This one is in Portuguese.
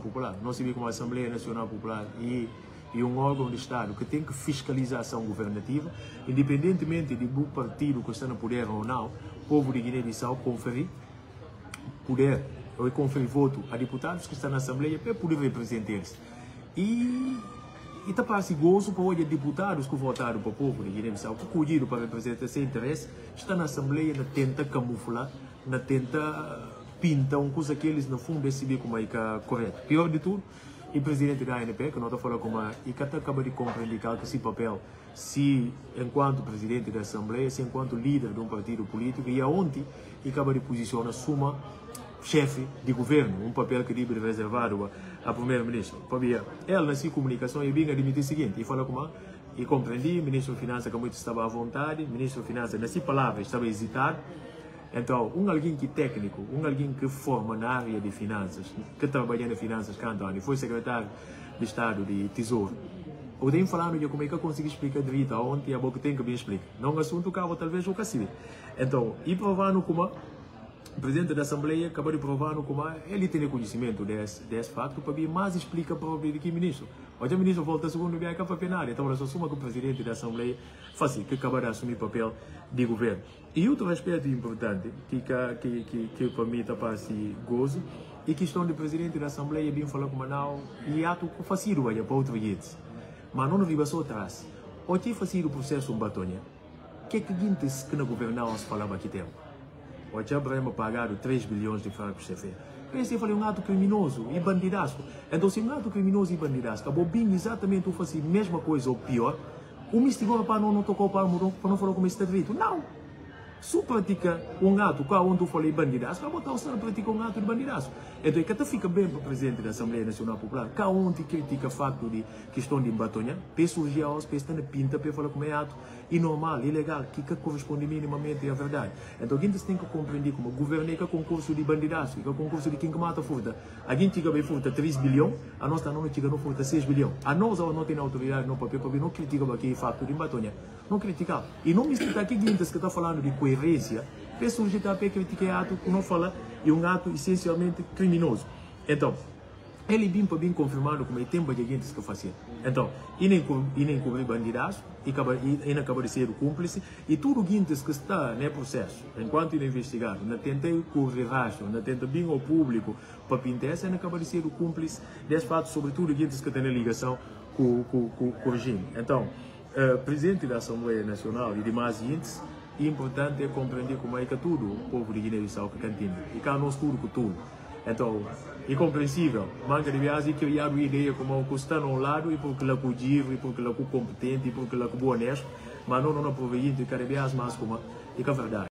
Popular. Nós sabemos como a Assembleia Nacional Popular e, e um órgão de Estado que tem que fiscalização governativa, independentemente de do partido que está no poder ou não, o povo de Guiné-Bissau conferir poder ou conferir voto a deputados que estão na Assembleia para poder representá-los. E e está gozo para hoje deputados que votaram para o povo de Guiné-Bissau, que cuidaram para representar seu interesse, está na Assembleia, na tenta camuflar, na tenta pintar uma coisa que eles, no fundo, decidem como é que é correto. Pior de tudo, o presidente da ANP, que não está falando como é, e que acaba de compreender que esse papel, se enquanto presidente da Assembleia, se enquanto líder de um partido político, e aonde e acaba de posicionar suma chefe de governo, um papel que deve reservado a, a primeiro-ministro. Ele, na sua comunicação, e bem admitir o seguinte, e fala como e compreendi, ministro de Finanças que muito estava à vontade, ministro de Finanças, nessa palavra, estava a hesitar. Então, um alguém que técnico, um alguém que forma na área de finanças, que trabalha em finanças cá e foi secretário de Estado de Tesouro, eu tenho falado de como é que eu consigo explicar direito aonde a boca tem que me explicar. Não é um assunto que eu talvez eu consiga. Então, e provando como o presidente da Assembleia acabou de provar no como ele tem conhecimento desse, desse facto, para mim, mas explica para o ministro. Hoje o ministro volta segundo dia para penar, então nós assumimos que o presidente da Assembleia faz que acaba de assumir papel de governo. E outro aspecto importante, que, que, que, que para mim está para se gozo, e questão do presidente da Assembleia bem falar com não e ato que faz para outro jeito. Mas não viva só atrás. O que faz o processo um batonha? O que é que que na governança falava aqui tempo? O Abraham pagaram 3 bilhões de francos CFA. Esse foi um ato criminoso e bandidaço. Então, se um ato criminoso e bandidaço acabou bem exatamente o fazer a mesma coisa ou pior, o mistigou para não, tocou para não falar como está direito. Não! Se pratica um ato com onde falei bandidaço, vai botar o Estado pratica um ato de bandidaço. Então, que fica bem para o presidente da Assembleia Nacional Popular, cá onde critica o facto de questão de batonha, para surgir aos pés na pinta, para falar como é ato inormal, ilegal, que, que corresponde minimamente à verdade. Então, a gente tem que compreender como o governo é que concurso de bandidaço, que é concurso de quem que mata furta. A gente chega bem furta 3 bilhões, a nós não chega não furta 6 bilhões. A nós não tem autoridade no papel, porque não critica aquele facto de batonha. Não criticar. E não misturar aqui gente que está falando de coerência, para surgir também criticar ato que não fala e um ato essencialmente criminoso. Então, ele bem para bem confirmado como é tempo de gente que fazia. Então, e nem e nem cobrir bandidaço, e acaba e de ser o cúmplice e tudo gente que está no processo, enquanto ele investigar, não tentei correr rastro, não tenta bem ao público para pintar, essa acaba de ser o cúmplice desse fato, sobretudo gente que tem ligação com, com, com, com o regime. Então, uh, presidente da Assembleia Nacional e demais índices, é importante é compreender como é que tudo o povo de Guiné-Bissau que cantina. E cá nós tudo com tudo. Então, é compreensível. Manca de viagem criar uma ideia como que está no lado e porque ela é giro, e porque ela é competente, e porque ela é honesto, mas não não aproveita de cada vez mais como é que é verdade.